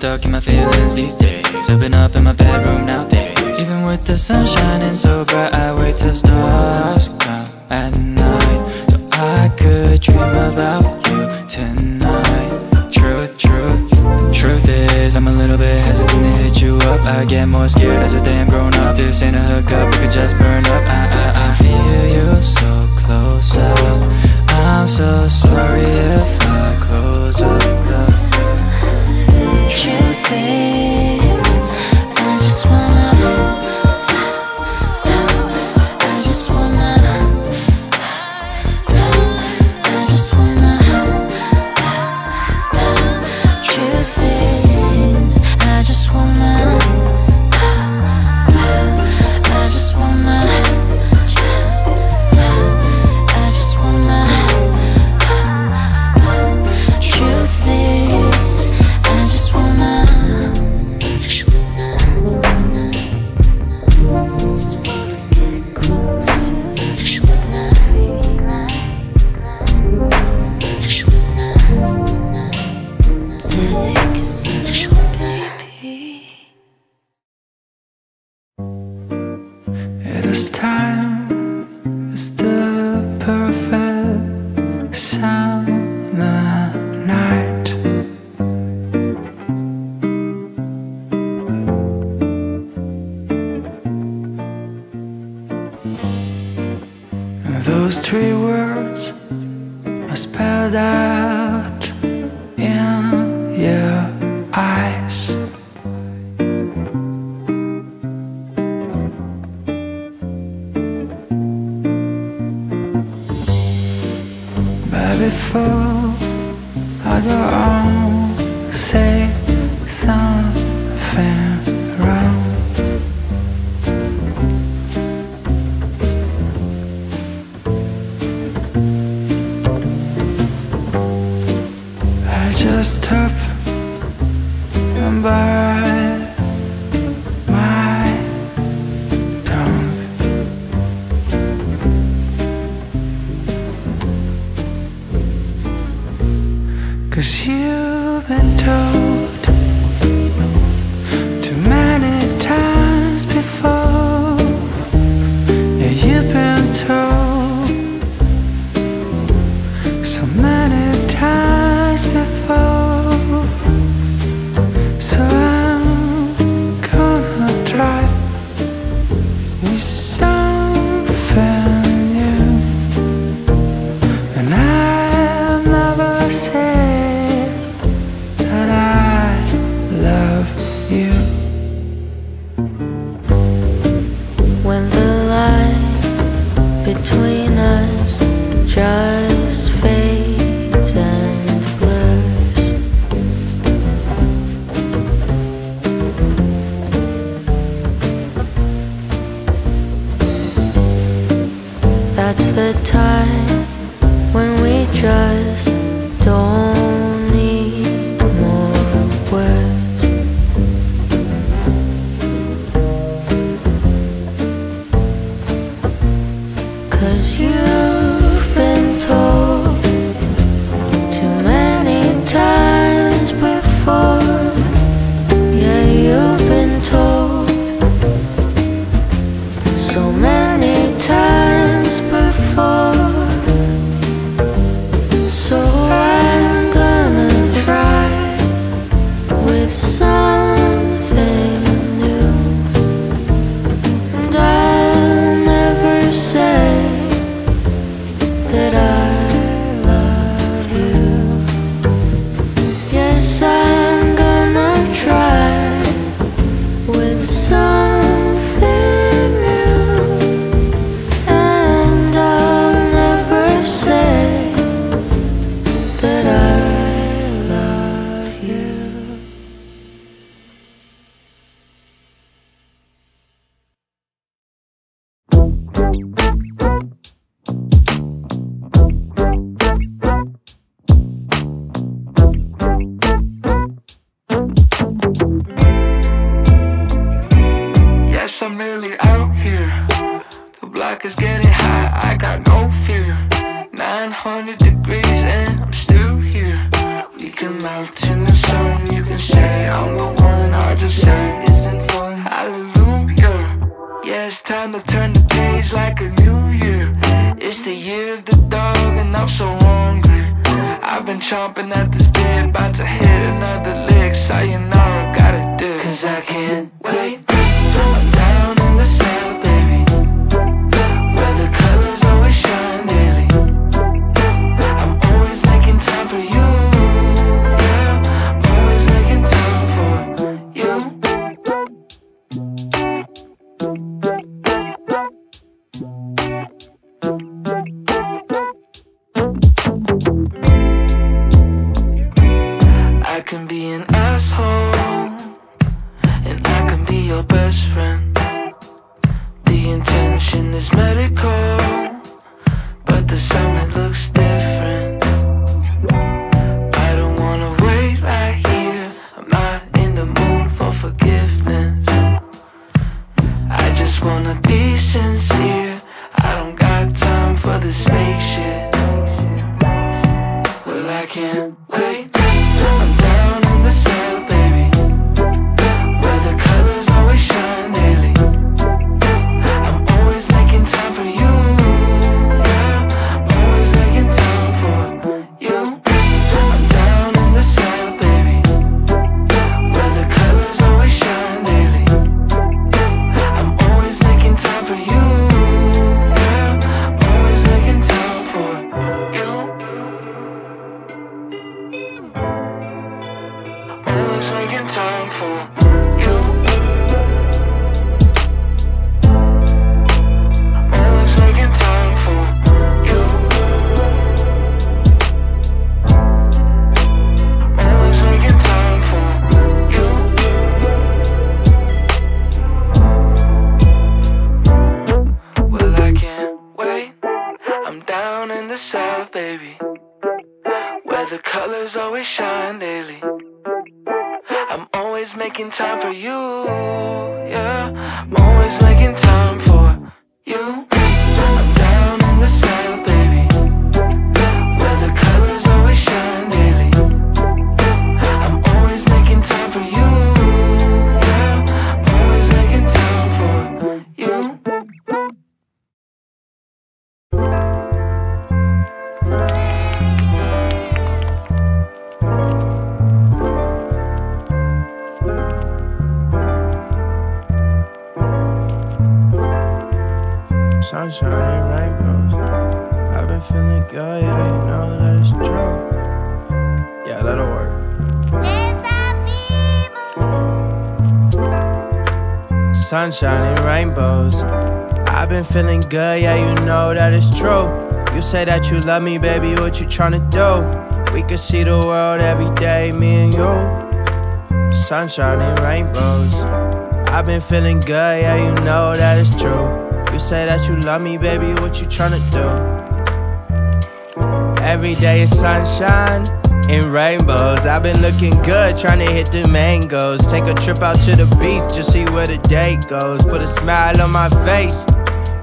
stuck in my feelings these days. I've been up in my bedroom now, days. Even with the sun shining so bright I wait till stars come at night. So I could dream about you tonight. Truth, truth, truth is I'm a little bit hesitant to hit you up. I get more scared as a damn grown up This ain't a hookup, we could just burn up. I, I, I feel you so close up. I'm so sorry if I close up say so many been chomping at this bit, about to hit another lick. so you Sayonara, gotta do. Cause I can't rainbows. I've been feeling good, yeah, you know that it's true. Yeah, that'll work. Sunshine and rainbows. I've been feeling good, yeah, you know that it's true. You say that you love me, baby, what you tryna do? We could see the world every day, me and you. Sunshine and rainbows. I've been feeling good, yeah, you know that it's true. Say that you love me, baby, what you tryna do? Every day is sunshine and rainbows. I've been looking good, tryna hit the mangoes. Take a trip out to the beach, just see where the day goes. Put a smile on my face.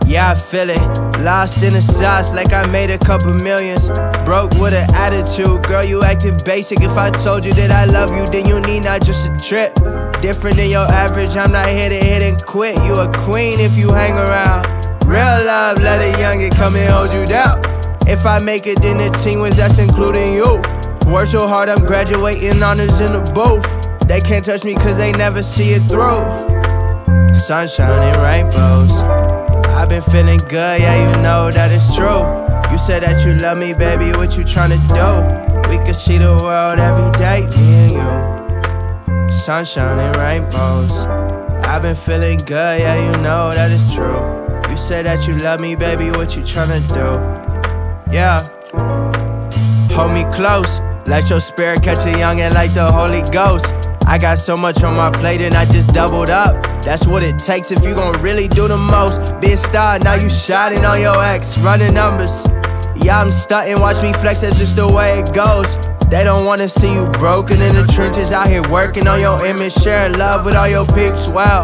Yeah, I feel it. Lost in the sauce like I made a couple millions. Broke with an attitude. Girl, you acting basic. If I told you that I love you, then you need not just a trip. Different than your average. I'm not here to hit and quit. You a queen if you hang around. Real love, let a youngin' come and hold you down. If I make it, then the team was that's including you. Work so hard, I'm graduating honors in the booth. They can't touch me cause they never see it through. Sunshine and rainbows. I've been feeling good, yeah, you know that it's true. You said that you love me, baby, what you tryna do? We could see the world every day, me and you. Sunshine and rainbows. I've been feeling good, yeah, you know that it's true. You said that you love me, baby, what you tryna do? Yeah. Hold me close, let your spirit catch a youngin' like the Holy Ghost. I got so much on my plate and I just doubled up. That's what it takes if you gon' really do the most. Be a star, now you shining on your ex, running numbers. Yeah, I'm stunting, watch me flex, that's just the way it goes. They don't wanna see you broken in the trenches, out here working on your image, sharing love with all your peeps. Wow,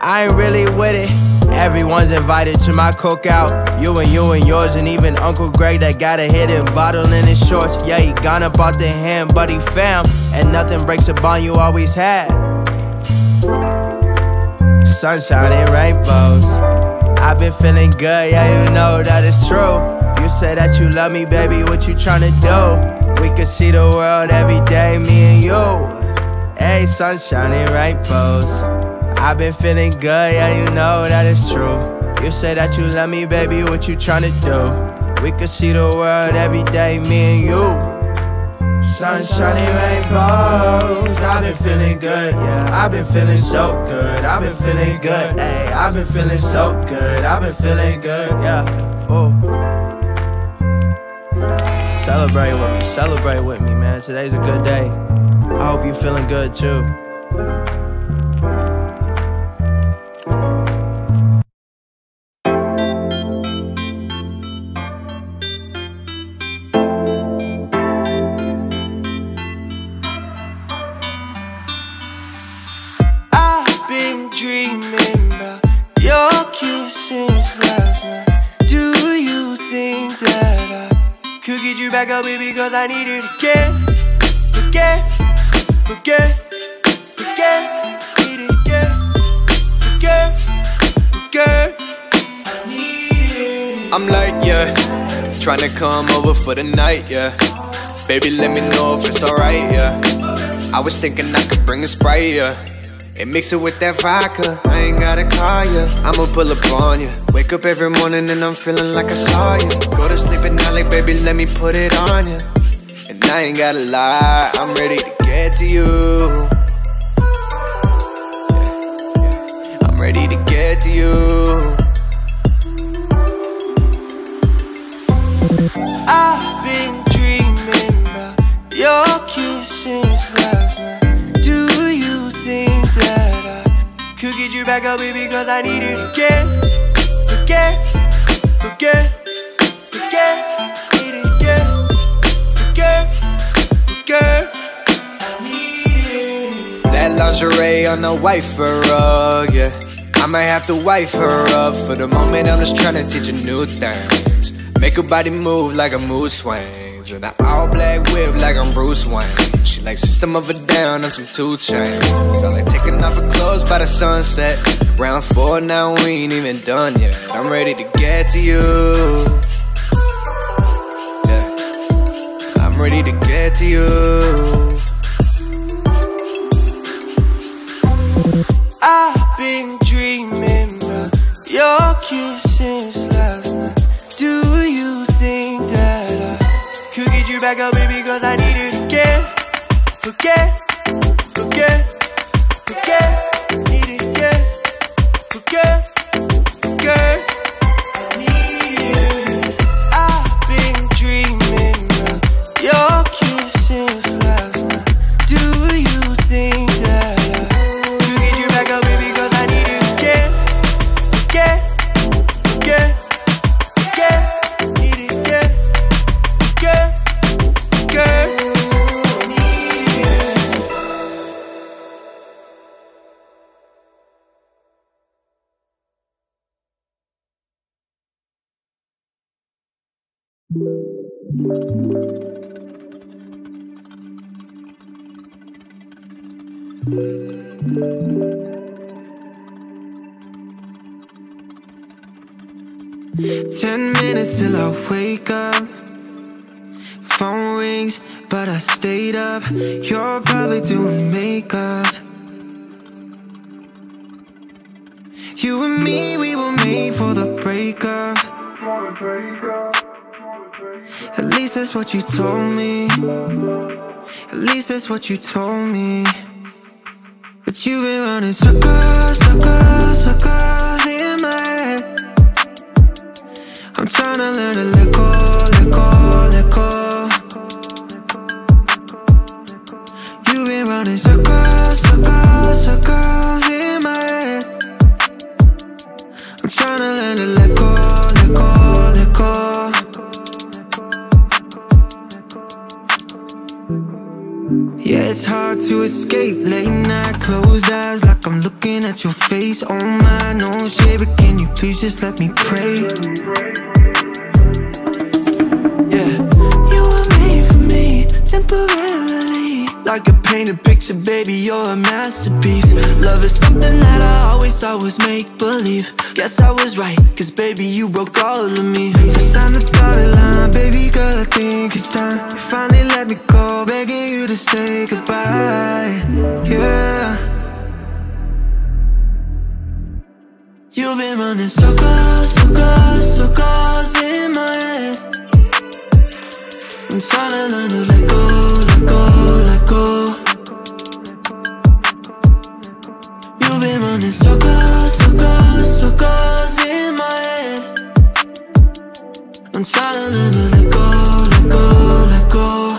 I ain't really with it. Everyone's invited to my cookout. You and you and yours, and even Uncle Greg that got a hidden bottle in his shorts. Yeah, he gone up out the hand, he found, and nothing breaks a bond you always had. Sunshine and rainbows. I've been feeling good, yeah, you know that it's true. Say that you love me, baby, what you tryna do? We could see the world every day, me and you. Hey, sunshine and rainbows. I've been feeling good, yeah, you know that it's true. You say that you love me, baby, what you tryna do? We could see the world every day, me and you. Sunshine and rainbows. I've been feeling good, yeah. I've been feeling so good. I've been feeling good, hey. I've been feeling so good. I've been feeling good, yeah. Ooh. Celebrate with me, celebrate with me, man. Today's a good day. I hope you feeling good too. Cause I need it again, again, again, again. Need it again, it. I'm like, yeah, tryna come over for the night, yeah. Baby, let me know if it's alright, yeah. I was thinking I could bring a Sprite, yeah. And mix it with that vodka. I ain't gotta call ya. I'ma pull up on ya. Wake up every morning and I'm feeling like I saw ya. Go to sleep at night like, baby, let me put it on ya. And I ain't gotta lie, I'm ready to get to you. I'm ready to get to you. I've been back up, baby? Cause I need it again, again, again, again. Need it again, again, again. Need it. That lingerie on the white for rug, yeah. I might have to wife her up for the moment. I'm just trying to teach her new things. Make her body move like a mood swings. And an all black whip like I'm Bruce Wayne. She like system of a down and some 2 Chainz. I like taking off her clothes by the sunset. Round four now, we ain't even done yet. I'm ready to get to you. Yeah. I'm ready to get to you. I've been dreaming about your kiss since back up, baby? Cause I need it again, again, Ten minutes till I wake up. Phone rings, but I stayed up. You're probably doing makeup. You and me, we were made for the breakup. Least that's what you told me. At least that's what you told me. But you've been running circles, circles, circles in my head. I'm tryna learn to to escape late night closed eyes like I'm looking at your face. Oh my, no shade, but can you please just let me pray? Yeah, you were made for me temporarily, paint a picture, baby, you're a masterpiece. Love is something that I always thought was make-believe Guess I was right, cause baby, you broke all of me. So sign the dotted line, baby girl, I think it's time. You finally let me go, begging you to say goodbye. Yeah. You've been running circles, circles, circles in my head. I'm trying to learn to let go, let go, let go. You've been running circles, circles, circles in my head. I'm trying to learn to let go, let go, let go.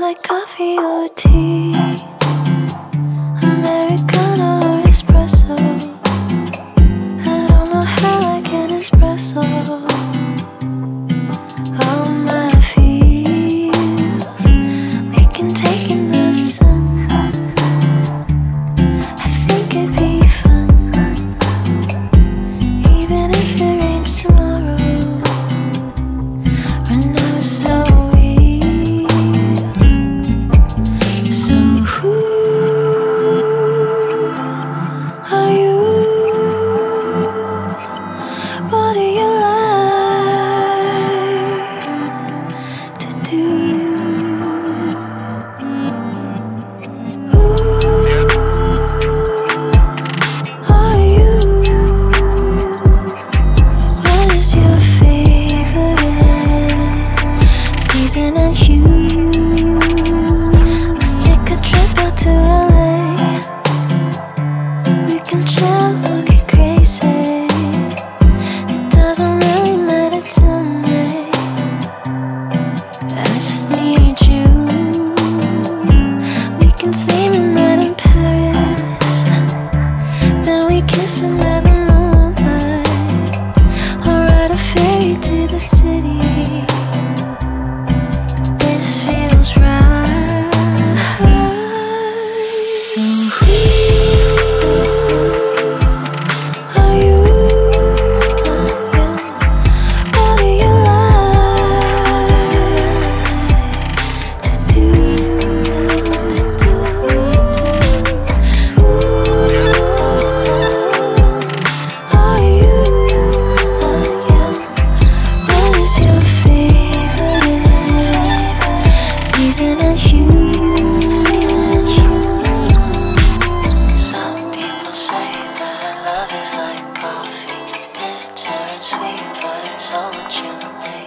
like coffee or tea. fortune.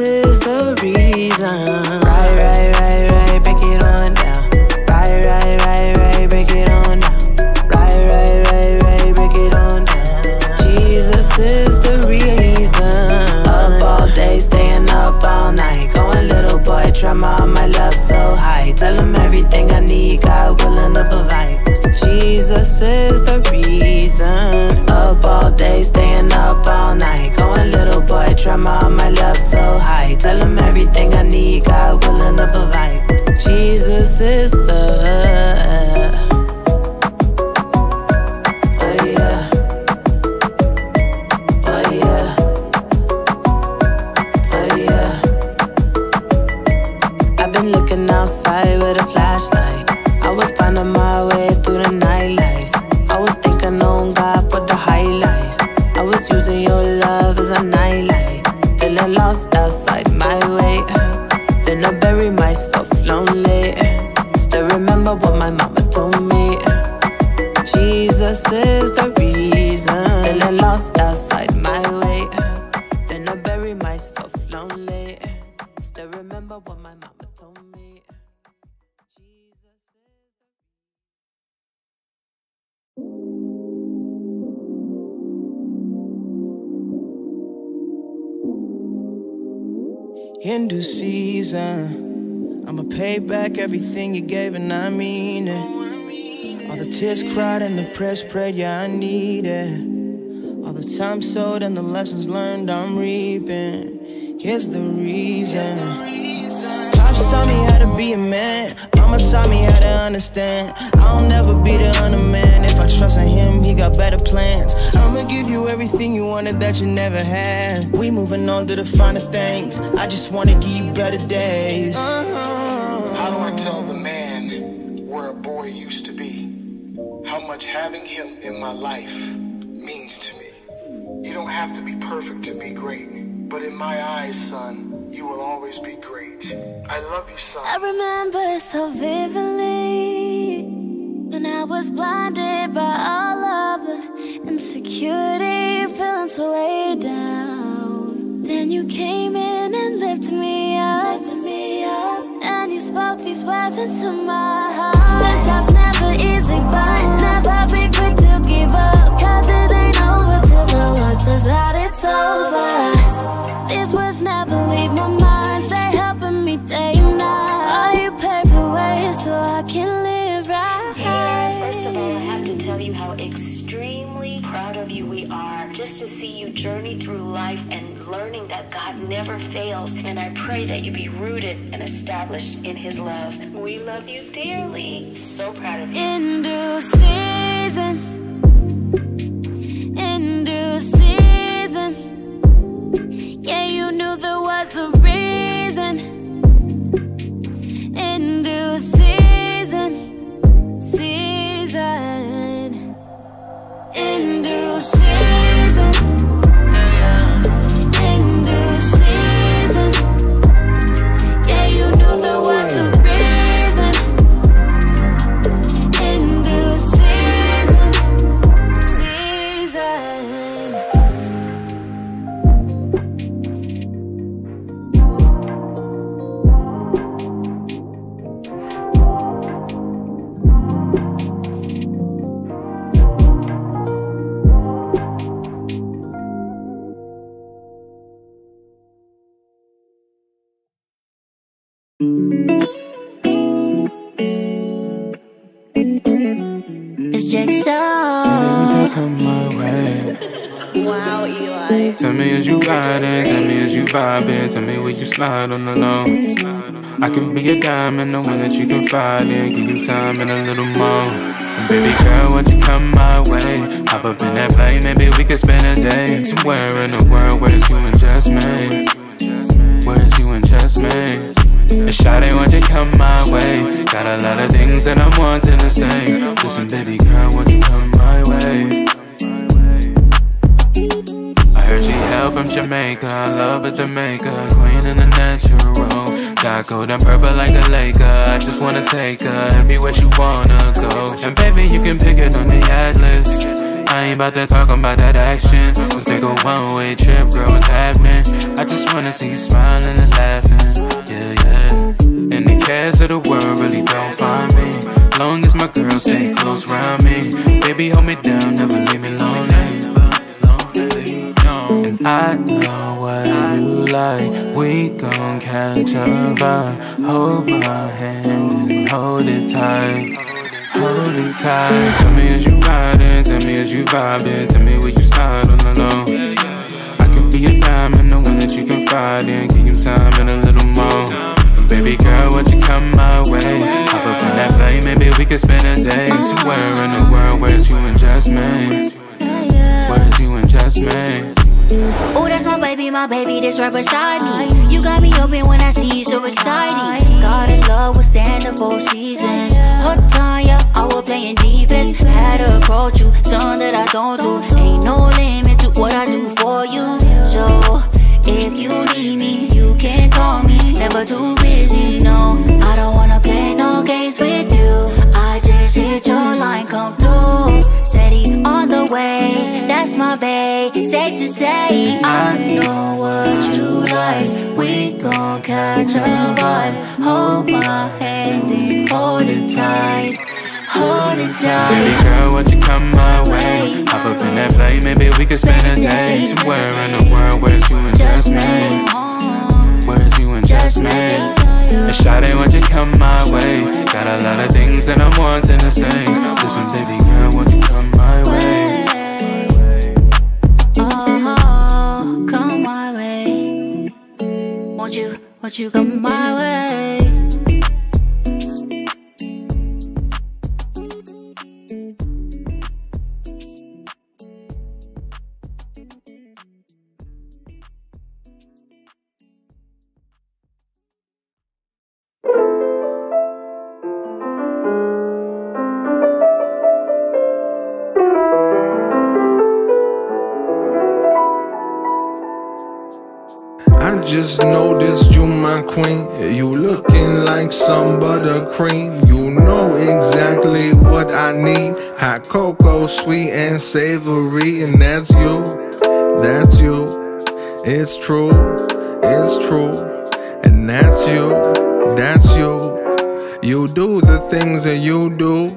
Is the reason. In due season, I'ma pay back everything you gave, and I mean it. All the tears cried and the prayers prayed, yeah, I need it. All the time sowed and the lessons learned, I'm reaping. Here's the reason. Pops taught me how to be a man. Mama taught me how to understand. I'll never be the other man. If I trust in him, he got better plans. I'ma give you everything you wanted that you never had. We moving on to the finer things. I just wanna give you better days. Uh-huh. How do I tell the man where a boy used to be? How much having him in my life means to me. You don't have to be perfect to be great, but in my eyes, son, you will always be great. I love you, son. I remember so vividly when I was blinded by all of the insecurity, feeling so way down. Then you came in and lifted me up, lifted me up, and you spoke these words into my heart. This job's never easy, but never be quick to give up, cause it ain't over till the Lord says that it's over. Never fails. And I pray that you be rooted and established in His love. We love you dearly. So proud of you. In due season, in due season, yeah, you knew there was a reason. In due season, season, It's Jigsaw. come my way. Wow, Eli. Tell me as you riding, tell me as you vibing, tell me where you slide on the low. I can be a diamond, the one that you can find in, give you time and a little more. And baby girl, won't you come my way? Hop up in that plane, maybe we could spend a day somewhere in the world where it's you and just me. Where it's you and just me. And Shawty, won't you come my way? Got a lot of things that I'm wanting to say. Listen, baby girl, won't you come my way? I heard she hail from Jamaica, love it Jamaica, queen in the natural. Got gold and purple like a Laker. I just wanna take her everywhere she wanna go. And baby, you can pick it on the atlas. I ain't about to talk about that action. Let's take a one way trip, girl, what's happening? I just wanna see you smiling and laughing. Yeah, yeah. And the cares of the world really don't find me. Long as my girl stay close around me. Baby, hold me down, never leave me lonely. And I know what you like. We gon' catch a vibe. Hold my hand and hold it tight. Hold it tight. Tell me as you riding, tell could spend a day somewhere in the world where you and just me. Where you and just me. Oh, that's my baby, my baby, that's right beside me. You got me open when I see you, so exciting. God in love with stand the four seasons. Hot time, yeah, I was playing defense. Had to approach you, something that I don't do. Ain't no limit to what I do for you. So, if you need me, you can call me. Never too busy, no. I don't wanna play no games with you. I just hit your line, come through. Steady on the way, that's my bae. Safe to say, I know what you like. We gon' catch a vibe. Hold my hand and hold it tight. Hold it Baby tight. girl, won't you come my way? Hop up in that plane, maybe we could spend a day somewhere in the world where you just me. Where it's you and just me. And Shawty, won't you come my way? Got a lot of things that I'm wanting to say. Listen, baby girl, won't you come my way? Oh, come my way. Won't you, won't you come my way? Some cream. You know exactly what I need. Hot cocoa, sweet and savory, and that's you. That's you. It's true. It's true. And that's you. That's you. You do the things that you do.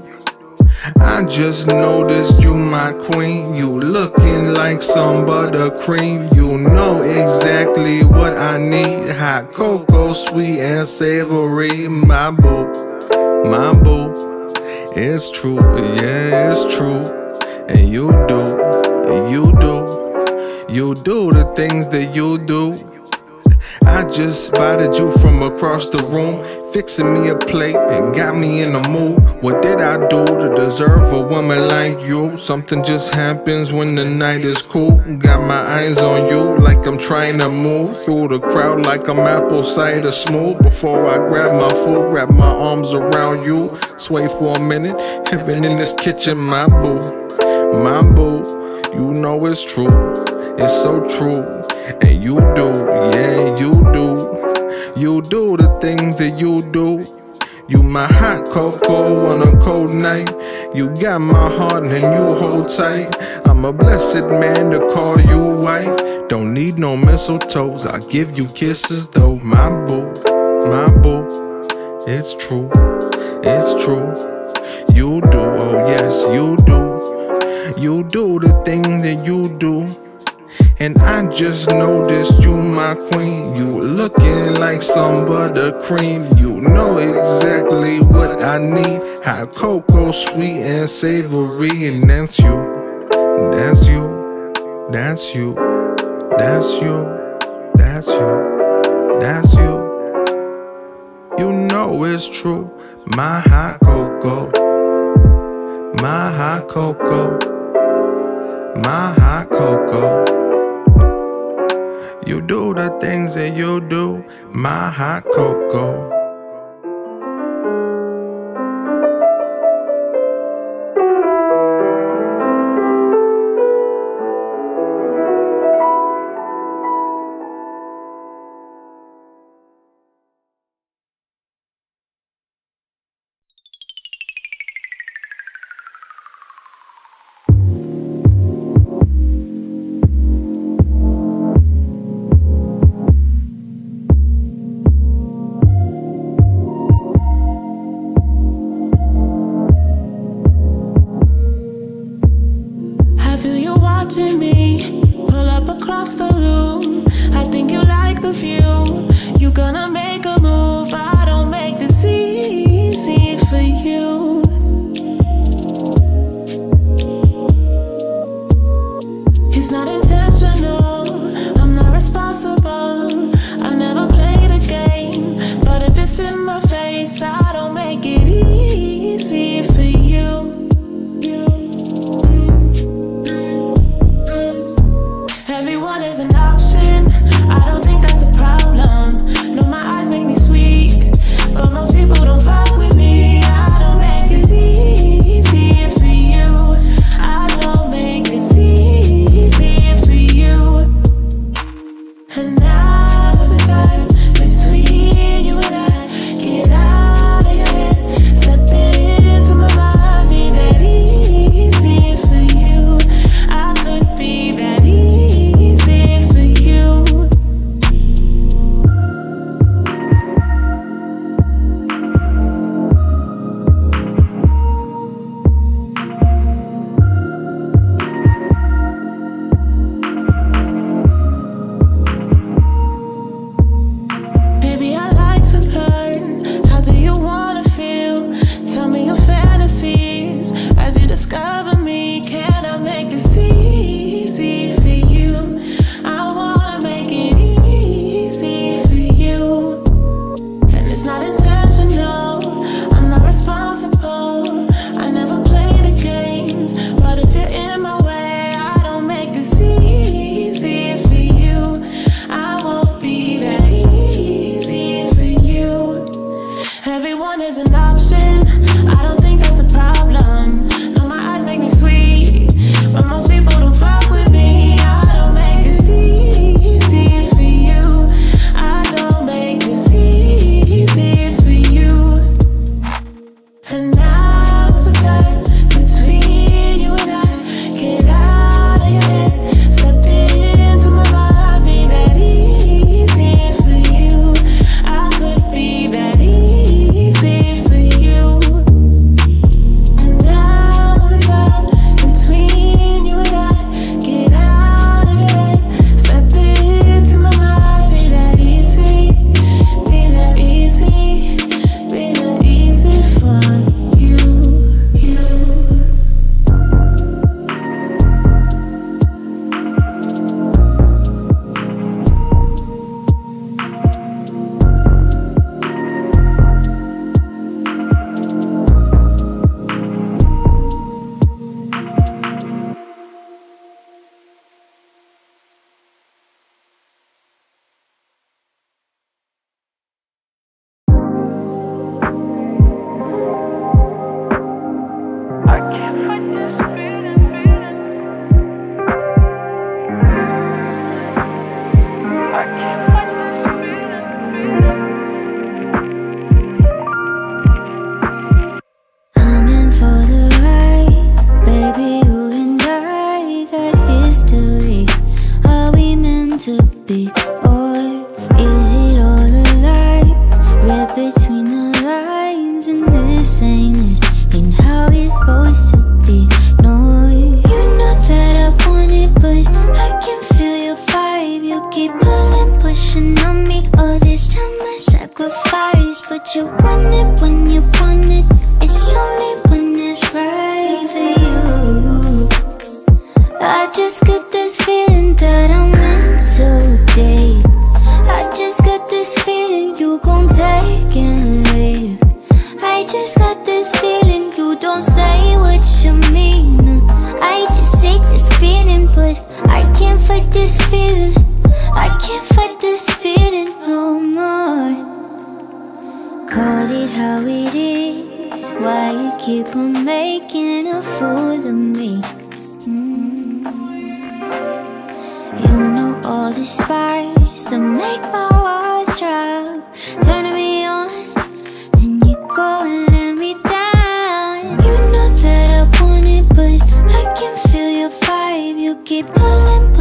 Just noticed you my queen. You looking like some buttercream. You know exactly what I need. Hot cocoa, sweet and savory. My boo, my boo. It's true, yeah, it's true. And you do, you do, you do the things that you do. I just spotted you from across the room, fixing me a plate and got me in the mood. What did I do to deserve a woman like you? Something just happens when the night is cool. Got my eyes on you like I'm trying to move through the crowd like I'm apple cider smooth. Before I grab my food, wrap my arms around you, sway for a minute. Heaven in this kitchen, my boo, my boo. You know it's true, it's so true. And you do, yeah, you do. You do the things that you do. You my hot cocoa on a cold night. You got my heart and you hold tight. I'm a blessed man to call you wife. Don't need no mistletoes. I'll give you kisses though, my boo, my boo. It's true, it's true. You do, oh yes, you do. You do the thing that you do. And I just noticed you my queen. You looking like some buttercream. You know exactly what I need. Hot cocoa, sweet and savory. And that's you, that's you, that's you, that's you, that's you, that's you. You know it's true, my hot cocoa. My hot cocoa. My hot cocoa things that you do, my hot cocoa.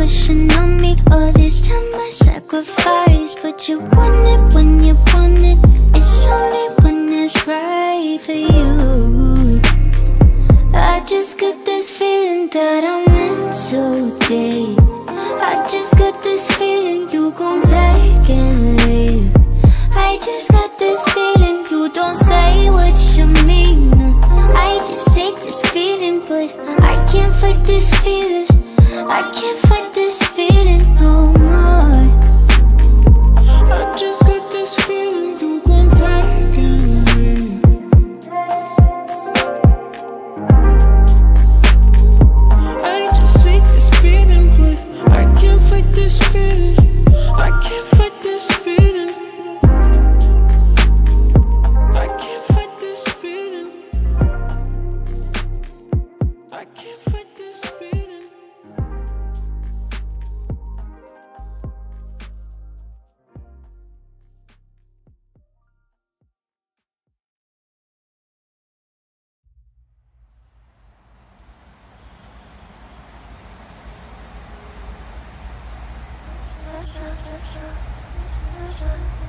Pushing on me All this time. I sacrifice But you want it when you want it. It's only when it's right for you. I just got this feeling that I'm in so deep. I just got this feeling you gon' take and leave. I just got this feeling you don't say what you mean. I just hate this feeling but I can't fight this feeling. I can't fight this feeling no more. I just got this feeling. Thank you.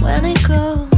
when it goes.